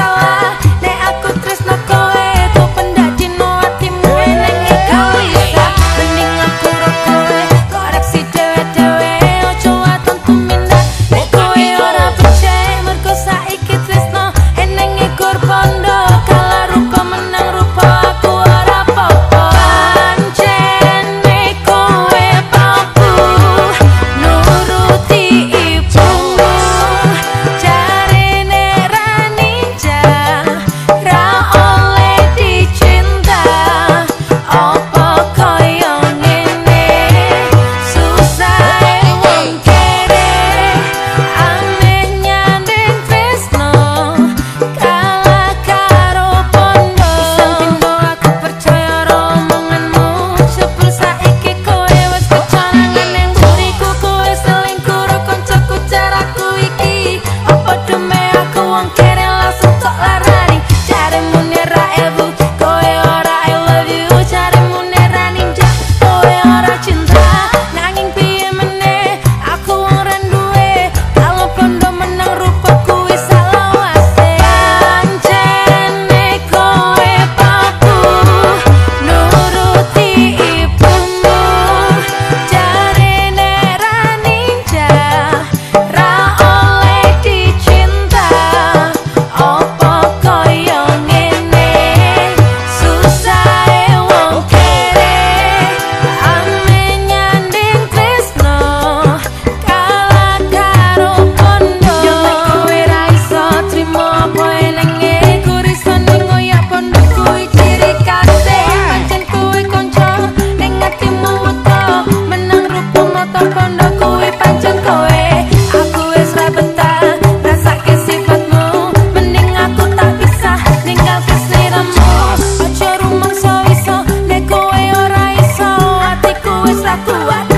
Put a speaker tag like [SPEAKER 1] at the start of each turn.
[SPEAKER 1] salah kuat